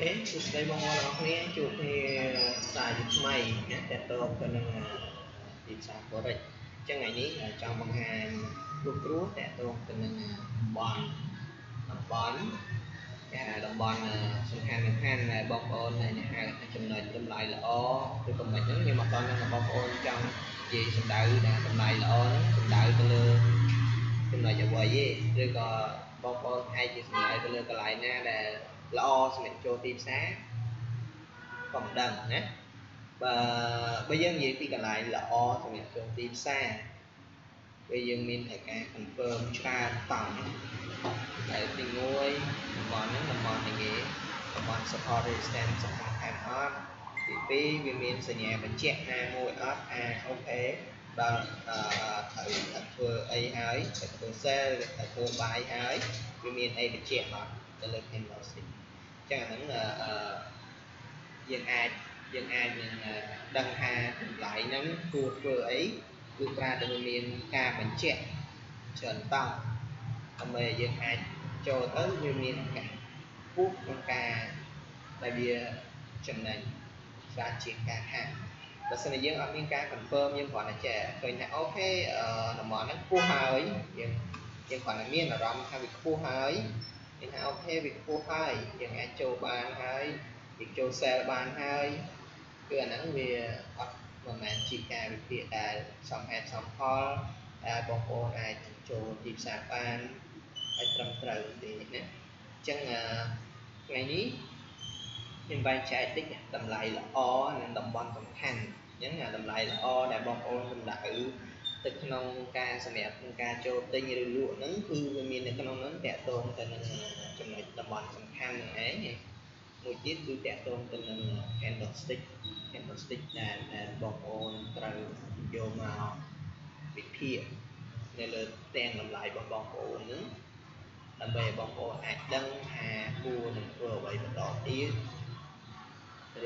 ខេសួស្តីបងប្អូនអរគ្នាជួបគ្នាសាយថ្មីណាតើតទៅទៅនឹងទីផ្សារ Forex អញ្ចឹងថ្ងៃនេះចង់បង្ហាញគ្រប់គ្រងតើតទៅនឹងតំបន់តំបន់គេហៅតំបន់សំខាន់សំខាន់ដែលបងប្អូនអ្នកហៅចំណុចតម្លៃល្អឬក៏មិនហ្នឹងខ្ញុំអត់ដល់នឹងបងប្អូនចង់និយាយសម្ដៅថាតម្លៃល្អហ្នឹងសម្ដៅទៅលើ ចំណុចអ្វីទេឬក៏បងប្អូនអាចជាសម្ដៅទៅលើកន្លែងណាដែលល្អសម្រាប់ចូលទីផ្សារក៏មិនដឹងណាបើបើយើងនិយាយពីកន្លែងល្អសម្រាប់ចូលទីផ្សារពេលយើងមានត្រូវការ confirm ច្រើនតង់តែទី1តំបន់ហ្នឹងតំបន់នេះគេតំបន់ support resistance សំខាន់អត់ទី2វាមានសញ្ញាបញ្ជាក់ណាមួយអត់អាអូខេដល់អឺត្រូវធ្វើ អីហើយត្រូវធ្វើ sell ត្រូវធ្វើ buy ហើយវាមានអីបញ្ជាក់អត់ទៅលើ candlestick ចឹងអាហ្នឹងអឺយើងអាចយើងអាចនឹងដឹងថាតម្លៃហ្នឹងគួរធ្វើអីគឺប្រើតែមានការបញ្ជាក់ច្រើនតង់ដើម្បីយើងអាចចូលទៅវាមានការពុះក្នុងការដែលវាចំណេញច្រើនជាងការហាក់ បើសិនជាយើងអត់មានការ confirm យើងគ្រាន់តែចេះឃើញថាអូខេតំបន់ហ្នឹងខ្ពស់ហើយយើងយើងគ្រាន់តែមានអារម្មណ៍ថាវាខ្ពស់ហើយគេថាអូខេវាខ្ពស់ហើយយើងអាចចូលបានហើយវាចូល sell បានហើយគឺអាហ្នឹងវាអត់មិនមែនជាការវិភាគដែលសំហេតុសំផលដែលបងប្អូនអាចចូលទីផ្សារបានហើយត្រឹមត្រូវទេណាអញ្ចឹងថ្ងៃនេះ ខ្ញុំបែងចែកតិចតម្លៃល្អនិងតំបន់សំខាន់អញ្ចឹងតម្លៃល្អដែលបងប្អូនសម្ដៅទៅក្នុងការសម្រាប់ក្នុងការចូលទិញឬលក់ហ្នឹងគឺវាមាននៅក្នុងហ្នឹងតកតងទៅនឹងចំណុចតំបន់សំខាន់ហ្នឹងឯងមួយទៀតគឺតកតងទៅនឹង candlestick candlestick ដែលដែលបងប្អូនត្រូវយកមកវិភាគនៅលើទាំងតម្លៃរបស់បងប្អូនហ្នឹងដើម្បីឲ្យបងប្អូនអាចដឹងថាគួរនឹងធ្វើអ្វីបន្តទៀត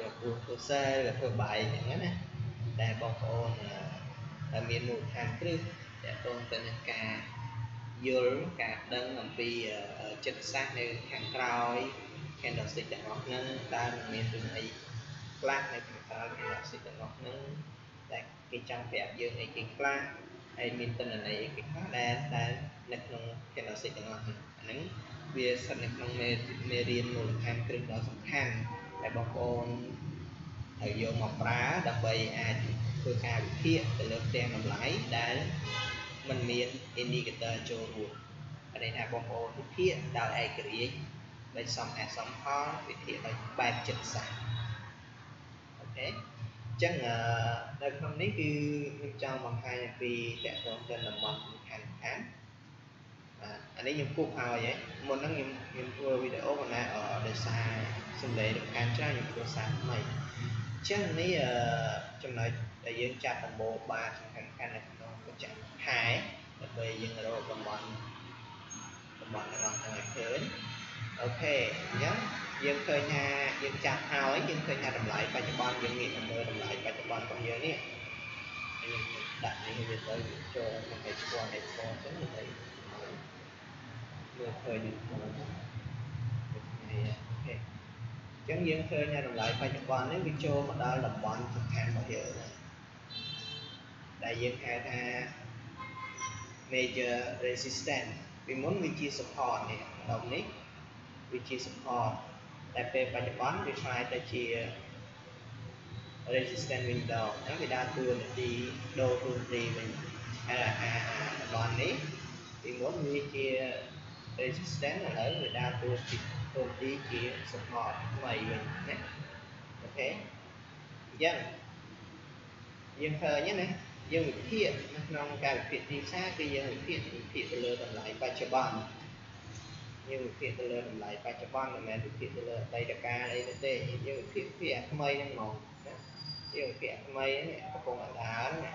ឬគួរធ្វើ sell ឬធ្វើ buy អញ្ចឹងណាដែលបងប្អូនដែលមានមូលដ្ឋានគ្រឹះតកតងទៅនឹងការយល់ការដឹងអំពីចិត្តសាស្ត្រនៅខាងក្រោយ candlestick ទាំងអស់ហ្នឹងតើមានរឿងអីខ្លះនៅខាងក្រោយ candlestick ទាំងអស់ហ្នឹងតែគេចង់ប្រាប់យើងអីគេខ្លះហើយមានតនន័យអីគេខ្លះដែលដែលនៅក្នុង candlestick ទាំងអស់ហ្នឹងអាហ្នឹងវាស្ថិតនៅក្នុងមេរៀនមូលដ្ឋានគ្រឹះដ៏សំខាន់ ដែលបងប្អូនត្រូវយកមកប្រើដើម្បីអាចធ្វើការវិភាគទៅលើផ្ទាំងតម្លៃដែលมันមាន indicator ចូលរួមន័យថាបងប្អូនវិភាគដោយឯករាជ្យដោយសំហេតុសំផលវិភាគដោយបែបចិត្តសាស្ត្រអូខេអញ្ចឹងនៅក្នុងនេះគឺខ្ញុំចង់បង្ហាញអំពីតកតងទៅតំបន់សំខាន់សំខាន់អា នេះខ្ញុំពុះហើយមុនហ្នឹងខ្ញុំខ្ញុំធ្វើវីដេអូប៉ុន្តែដោយសារសំឡេងរំខានច្រើនខ្ញុំធ្វើសារថ្មីអញ្ចឹងនេះចំណុចដែលយើងចាប់ដំបូលបានសំខាន់ខាន់នៅក្នុងកញ្ចក់ខែដើម្បីយើងរកតំបន់តំបន់ទាំងអស់ហ្នឹងឲ្យឃើញOK អញ្ចឹងយើងឃើញថាយើងចាប់ហើយយើងឃើញថាតម្លៃបច្ចុប្បន្នយើងងាកទៅមើលតម្លៃបច្ចុប្បន្នរបស់យើងនេះយើងដាក់នេះវាទៅចូលក្នុងឯស្គាល់ឯស្គាល់អញ្ចឹងទៅមើលឃើញ OK ចឹងយើងឃើញថាតម្លៃបច្ចុប្បន្ននេះវាចូលមកដល់តំបន់សំខាន់របស់យើងដែលយើងហៅថា major resistance ពីមុនវាជា support នេះដុំនេះវាជា support តែពេលបច្ចុប្បន្នវាខ្លាយទៅជា resistance window អញ្ចឹងវាដើរតួនាទីដូរតួនាទីវិញហើយអាតំបន់នេះពីមុនវាជា resistance ឥឡូវវាដើរតួជាតួនាទីជា support ថ្មីវិញណាអូខេអញ្ចឹងយើងឃើញណាយើងវិភាគនៅក្នុងការវិភាគទីផ្សារគឺយើងវិភាគវិភាគទៅលើតម្លៃបច្ចុប្បន្នយើងវិភាគទៅលើតម្លៃបច្ចុប្បន្នមិនមែនវិភាគទៅលើអតីតកាលអីទេយើងវិភាគពីអាថ្មីហ្នឹងមកណាយើងវិភាគអាថ្មីនេះកំពុងអដើរណា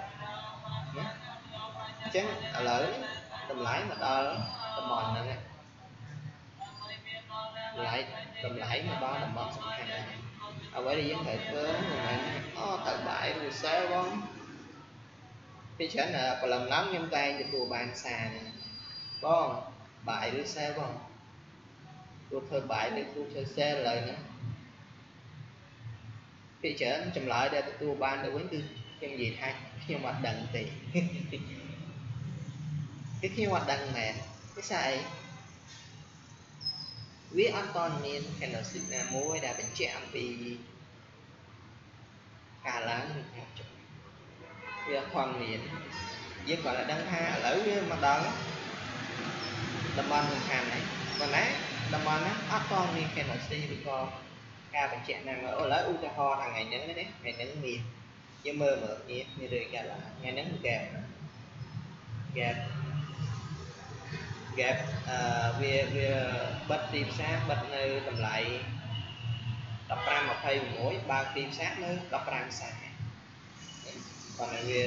អញ្ចឹងឥឡូវតម្លៃមកដល់តំបន់ហ្នឹងត ម្លៃតម្លៃមកដល់តំបន់សំខាន់ហ្នឹងអ្វីដែលយើងត្រូវធ្វើមិនមែនអូទៅបាយឬ sell បងពីច្រើនព្រលឹមឡើងខ្ញុំតែងទទួលបានសារហ្នឹងបងបាយឬ sell បងទោះធ្វើបាយឬទោះធ្វើ sell ឡើយហ្នឹងភាគច្រើនចម្លើយដែលទទួលបានទៅវិញគឺខ្ញុំនិយាយថាខ្ញុំអត់ដឹងទេគឺខ្ញុំអត់ដឹងមែនភាសាអីវាអត់តមាន candlestick ណាមួយដែលបញ្ជាក់អំពីការឡើងឬការចុះវាអត់ធន់មានយើងគាត់តែដឹងថាឥឡូវវាមកដល់តំបន់សំខាន់ហើយប៉ុន្តែតំបន់ហ្នឹងអត់តមាន candlestick ឬក៏ការបញ្ជាក់ណាមើលឥឡូវឧទាហរណ៍ថ្ងៃហ្នឹងណាថ្ងៃហ្នឹងមានយើងមើលមើលនេះមានរឿងកើតឡើងថ្ងៃហ្នឹង gap gap gap អឺវាវាបិទទីផ្សារបិទនៅតម្លៃ15.26បើកទីផ្សារនៅ15សាប៉ុន្តែវា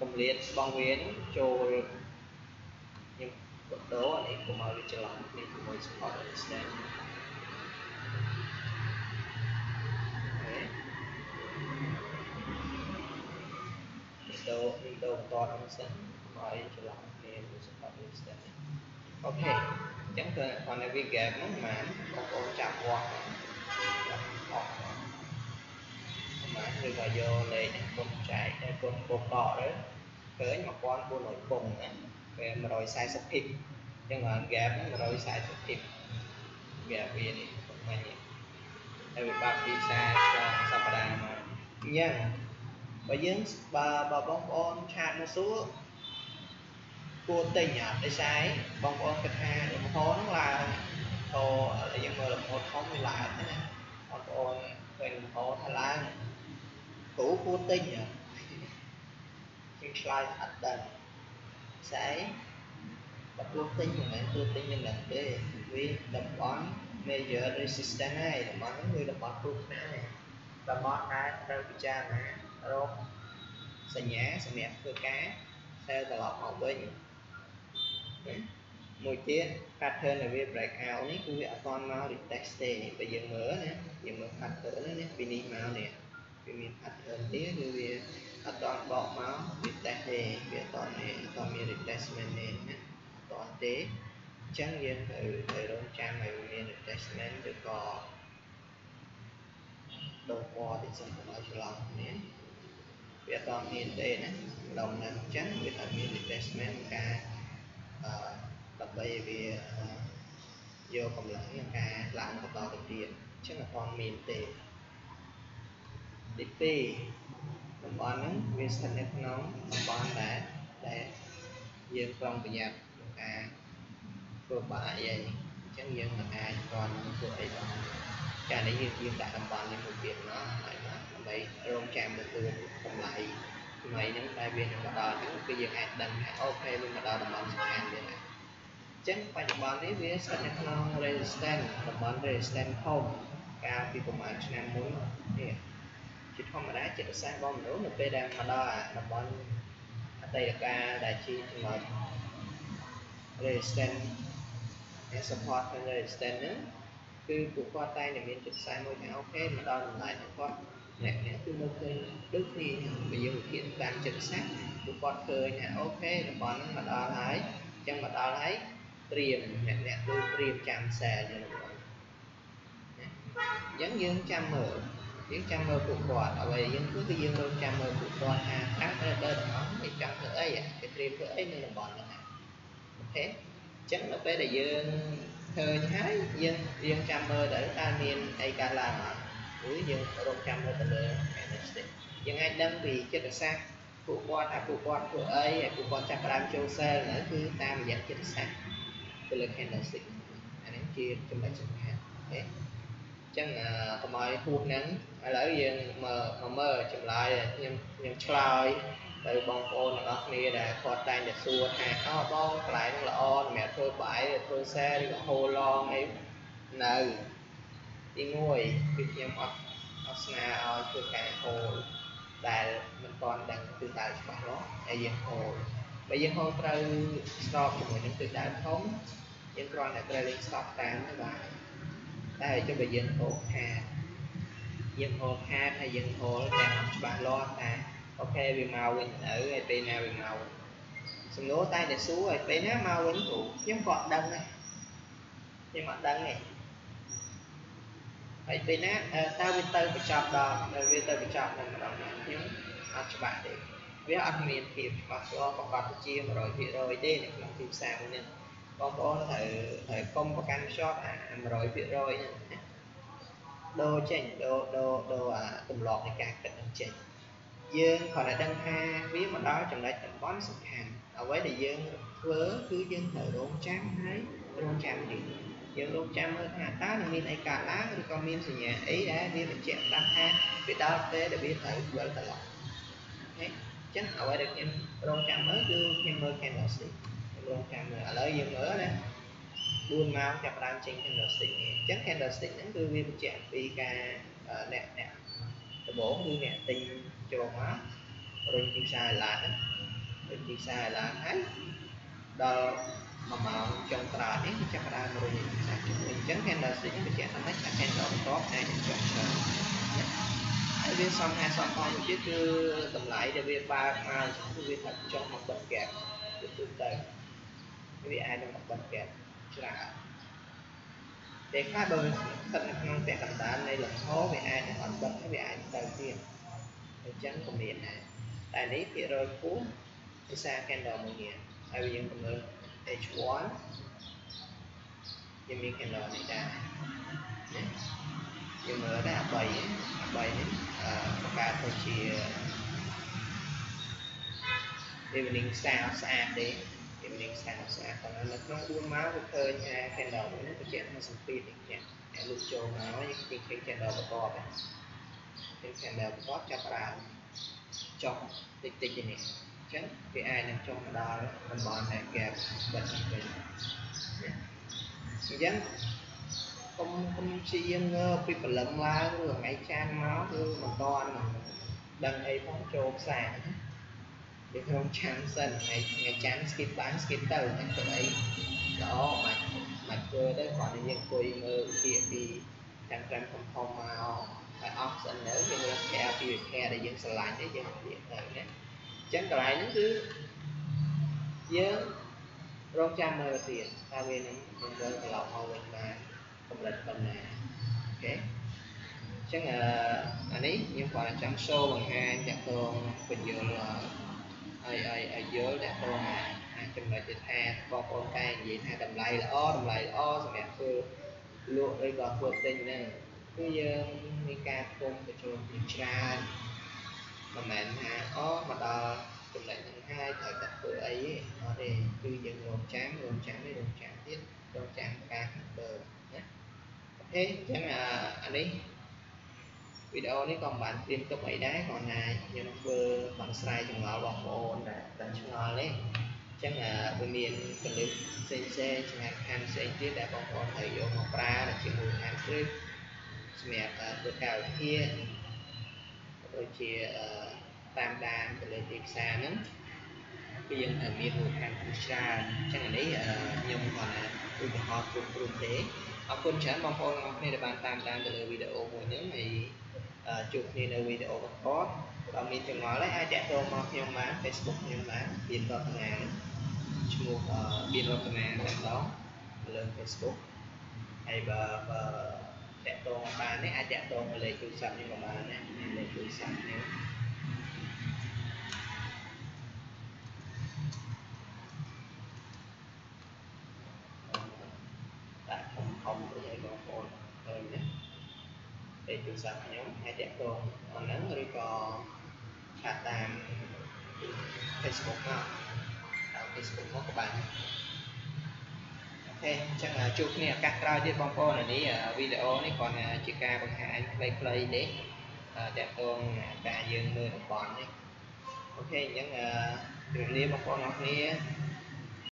គម្លាតស្បង់វានឹងចូលខ្ញុំបដូរនេះកុំឲ្យវាច្រឡំគ្នាជាមួយ support resistance ដូរនេះដូរបន្តទៅសិនឲ្យច្រឡំ គ្នាជាមួយ support resistance អូខេអញ្ចឹងគឺគាត់នៅ V gap ហ្នឹងប្រហែលបងប្អូនចាប់វាស់អស់ប្រហែលឬក៏យកលេខគុណចែកតែគុណពកកទៅឃើញ1400ពងណាវា140 pip អញ្ចឹងបាន gap 140 pip gap វានេះមិញហើយវាបាក់ពីផ្សារឆ្លងសប្តាហ៍មកអញ្ចឹងបើយើងបើបើបងប្អូនឆាតមកសួរ គួរទិញអត់ដោយសារបងប្អូនគិតថាលំហហ្នឹងឡើងតយើងមើលលំហធំវាឡើងណាបងប្អូនឃើញលំហថាឡើងគ្រូគួរទិញអត់ជាឆ្លើយអត់ដឹងស្អីបើគួរទិញមិនមែនគួរទិញមិនដឹងទេវាតំបន់ major resistance ហើយតំបន់ហ្នឹងគឺតំបន់គ្រោះថ្នាក់តំបន់ដែលត្រូវពិចារណារកសញ្ញាសម្រាប់ធ្វើការ sell ត្រឡប់មកវិញ មួយទៀត pattern ដែលវា break out នេះគឺវាអត់ទាន់មក retest ទេបើយើងមើលណាយើងមើល pattern នេះពីនេះមកនេះវាមាន pattern ទៀតគឺវាអត់ទាន់បកមក retest ទេវាអត់ទាន់ទេអត់ទាន់មាន retestment ទេណាអត់ទាន់ទេអញ្ចឹងយើងត្រូវត្រូវរងចាំឲ្យមាន retestment ឬក៏ដូរពណ៌តិចសិនកុំឲ្យច្រឡំគ្នាវាអត់ទាន់មានទេណាដល់នឹងអញ្ចឹងវាថាមាន retestment ការអឺ ដើម្បីវាយកកម្លាំងក្នុងការឡើងបន្តទៅទៀតអញ្ចឹងអត់ទាន់មានទេទី2តំបន់ហ្នឹងវាស្ថិតនៅក្នុងតំបន់ដែលដែលយើងប្រុងប្រយ័ត្នក្នុងការធ្វើបាយអីអញ្ចឹងយើងមិនអាចគាត់ធ្វើអីបានចានេះយើងយើងដាក់តំបន់នេះមួយទៀតមកហើយមកដើម្បីរងចាំទៅធ្វើតម្លៃថ្មីហ្នឹងតែវានឹងមកដល់ហ្នឹងគឺយើងអាចដឹងថាអូខេវាមកដល់តំបន់សំខាន់ទៀតហើយ ចឹងបច្ចុប្បន្ននេះវាស្ថិតនៅក្នុង resistance តំបន់ resistance ធំកាលពីប្រហែលឆ្នាំមុននេះជាធម្មតាចិត្តសាស្ត្ររបស់មនុស្សនៅពេលដែលមកដល់តំបន់អតីតកាលដែលជាចំណុច resistance ហើយ support និង resistance ហ្នឹងគឺពួកគាត់តែតែមានចិត្តសាស្ត្រមួយថាអូខេមកដល់តម្លៃហ្នឹងគាត់អ្នកនេះគឺមើលឃើញដូចគ្នាបើយើងវិភាគតាមចិត្តសាស្ត្រពួកគាត់ឃើញថាអូខេតំបន់ហ្នឹងមកដល់ហើយអញ្ចឹងមកដល់ហើយ ត្រៀមអ្នកអ្នកគឺត្រៀមចាំខ្សែយើងអញ្ចឹងយើងចាំមើលយើងចាំមើលពួកគាត់អ្វីយើងធ្វើគឺយើងរងចាំមើលពួកគាត់ថាខាងត្រូវដើរទាំងអស់គេចង់ធ្វើអីគេត្រៀមធ្វើអីនៅតំបន់ហ្នឹងអូខេអញ្ចឹងនៅពេលដែលយើងឃើញហើយយើងយើងចាំមើលទៅតើមានអីកើតឡើងអត់គឺយើងរងចាំមើលទៅលើ candlestick យើងអាចដឹងពីចិត្តសាស្ត្រពួកគាត់ថាពួកគាត់ធ្វើអីហើយពួកគាត់ចាប់ផ្ដើមចូល sell ហ្នឹងគឺតាមរយៈចិត្តសាស្ត្រ ទៅលើ candlestick អានេះជាចំណុចសំខាន់អូខេចឹងកុំឲ្យហួសហ្នឹងឥឡូវយើងមើលមកមើលចម្លើយខ្ញុំខ្ញុំឆ្លើយទៅបងប្អូនទាំងអស់គ្នាដែលគាត់តែងតែសួរថាអូបងកន្លែងហ្នឹងល្អសម្រាប់ធ្វើបាយធ្វើ share ឬក៏ hold long អីនៅទី1គឺខ្ញុំអត់អត់ស្នើឲ្យធ្វើការ hold ដែលមិនទាន់ដឹងគឺដៅច្បាស់លាស់ហើយយើង hold បើយើង hold ត្រូវ stop ជាមួយនឹងគឺដៅធំយើងគ្រាន់តែត្រូវលេង stop តាមទៅបាទតែចុះបើយើងហូរខាតយើងហូរខាតហើយយើងហូរតែអត់ច្បាស់លាស់ថាអូខេវាមកវិញទៅហើយពេលណាវាមកសំណួរតែតែសួរហើយពេលណាមកវិញគ្រូខ្ញុំក៏អត់ដឹងដែរខ្ញុំអត់ដឹងទេហើយពេលណាតើវាទៅបញ្ចប់ដល់វាទៅបញ្ចប់នឹងម្ដងខ្ញុំអត់ច្បាស់ទេ វាអត់មានភាពច្បាស់លាស់ប្រកបជា100%ទេនៅក្នុងទីផ្សារមួយនេះបងប្អូនត្រូវត្រូវកុំប្រកាន់ខ្ជាប់អា100%ហ្នឹងណាដូរចេញដូរដូរដូរអាទម្លាប់នៃការគិតនឹងចេញយើងគ្រាន់តែដឹងថាវាមកដល់ចំណុចតំបន់សំខាន់អ្វីដែលយើងធ្វើគឺយើងត្រូវរងចាំហើយរងចាំនេះយើងរងចាំមើលថាតើនឹងមានអីកើតឡើងឬក៏មានសញ្ញាអីដែលវាបញ្ជាក់ប្រាប់ថាវាដល់ពេលដែលវាត្រូវវិលត្រឡប់អូខេអញ្ចឹងអ្វីដែលខ្ញុំរងចាំមើលគឺខ្ញុំមើល candlestick ខ្ញុំរងចាំមើលឥឡូវយើងមើលណា4ម៉ោងចាប់ផ្ដើមចេញ candlestick នេះអញ្ចឹង candlestick ហ្នឹងគឺវាបញ្ជាក់ពីការអ្នកអ្នកដំបូងគឺអ្នកទិញចូលមករុញទីផ្សារឡើងរុញទីផ្សារឡើងហើយដល់1ម៉ោងចុងក្រោយនេះវាចាប់ផ្ដើមរុញទីផ្សារជំនួយអញ្ចឹង candlestick នេះបញ្ជាក់ថាម៉េចថា candle បន្ទាប់អាចនឹងចុះច្រើន ហើយវាសំហាសំផងមួយទៀតគឺតម្លៃដែលវាបើកមកគឺវាថាចុះមកបិទហ្គាប់ទៅទៅវាអាចនឹងបិទហ្គាប់ច្រើនតែខ្លះបើស្ថិតនៅក្នុងពាក់កណ្ដាលនៃលំហវាអាចនឹងអត់បិទហើយវាអាចទៅទៀតអញ្ចឹងក៏មានដែរតែនេះភាគរយខ្ពស់ភាសា candle មួយនេះហើយយើងទៅមើល H1 យើងមាន candle នេះដែរយើងមើលដែរអា3អា3នេះ បង្កើតទៅជា evening star ស្អាតទេ evening star ស្អាតប៉ុន្តែនៅក្នុង4ម៉ោងវាឃើញថា candle មួយនេះបញ្ជាក់ថាសម្ពាធនេះអ្នកលុបចូលមកយើងឃើញ candle ប្រកបហ្នឹងឃើញ candle ប្រកបចាប់ដើមចុះតិចតិចនេះអញ្ចឹងវាអាចនឹងចុះមកដល់តំបន់ដែល gap បិទនេះវិញអញ្ចឹង កុំកុំជាយើងពីព្រលឹមឡើងឬថ្ងៃចានមកគឺមិនតន់ដឹងអីផងចូលផ្សារវាក្នុងឆានសិនថ្ងៃថ្ងៃចាន skip បាន skip ទៅមិនទៅអីល្អមិនមិនធ្វើទៅគ្រាន់តែយើងអង្គុយមើលវិភាគពីខាងក្រែមកំផុំមកហើយអស់សិនទៅយើងរកខែពីវិភាគដែលយើងស្រឡាញ់នេះយើងវិភាគទៅណាអញ្ចឹងកន្លែងហ្នឹងគឺយើងរងចាំមើលទៀតថាវានឹងនឹងវិលត្រឡប់មកវិញបាន កម្រិតប៉ុណ្ណាអូខេអញ្ចឹងអានេះខ្ញុំគាត់ចង់ show បង្ហាញតាក់ទងបញ្យលឲ្យឲ្យឲ្យយល់តាក់ទងអាចំណុចដែលថាបងប្អូនតែនិយាយថាតម្លៃល្អតម្លៃល្អសម្រាប់ធ្វើលក់ឬក៏ធ្វើទិញហ្នឹងគឺយើងមានការគុំបញ្ចូលជាច្រើនមិនមែនថាអូមកដល់ចំណុចហ្នឹងហើយត្រូវតែធ្វើអីទេអត់ទេគឺយើងរងចាំរងចាំនេះរងចាំទៀតរងចាំការខាង លើណាអូខេអញ្ចឹងអានេះវីដេអូនេះក៏មិនបានត្រៀមទុកអីដែរគ្រាន់តែខ្ញុំធ្វើបកស្រាយចម្ងល់បងប្អូនដែលតែឆ្ងល់ទេអញ្ចឹងវាមានកលឹះផ្សេងផ្សេងចំណាត់ខាងផ្សេងទៀតដែលបងប្អូនត្រូវយកមកប្រើជាមួយខាងគ្រឹះសម្រាប់ធ្វើការវិភាគដូចជាតាមដានទៅលើទីផ្សារហ្នឹងគឺយើងត្រូវមានមូលដ្ឋានគ្រឹះច្រើនអញ្ចឹងនេះខ្ញុំគាត់ណាឧទាហរណ៍គ្រប់គ្រប់ទេ អរគុណច្រើនបងប្អូនទាំងអស់គ្នាដែលបានតាមដានទៅលើវីដេអូមួយនេះហើយជួបគ្នានៅវីដេអូបន្តបើមានចម្ងល់ហើយអាចតាក់ទងមកខ្ញុំបាន Facebook ខ្ញុំបានបៀនរតនាឈ្មោះបៀនរតនាតែម្ដងលើ Facebook ហើយបើបើតាក់ទងបាននេះអាចតាក់ទងលេខទូរស័ព្ទនេះក៏បានដែរលេខទូរស័ព្ទនេះដា ក់ខំខំទៅឲ្យបងប្អូនឃើញណាលេខទូរស័ព្ទខ្ញុំអាចតាក់ទងអាហ្នឹងឬក៏ឆាតតាម Facebook មកតាម Facebook មកក៏បានអូខេអញ្ចឹងជួបគ្នាឱកាសក្រោយទៀតបងប្អូននេះវីដេអូនេះគ្រាន់តែជាការបង្ហាញខ្លីៗទេតាក់ទងការយើងមើលតំបន់នេះអូខេអញ្ចឹងជំរាបលាបងប្អូនអរគ្នា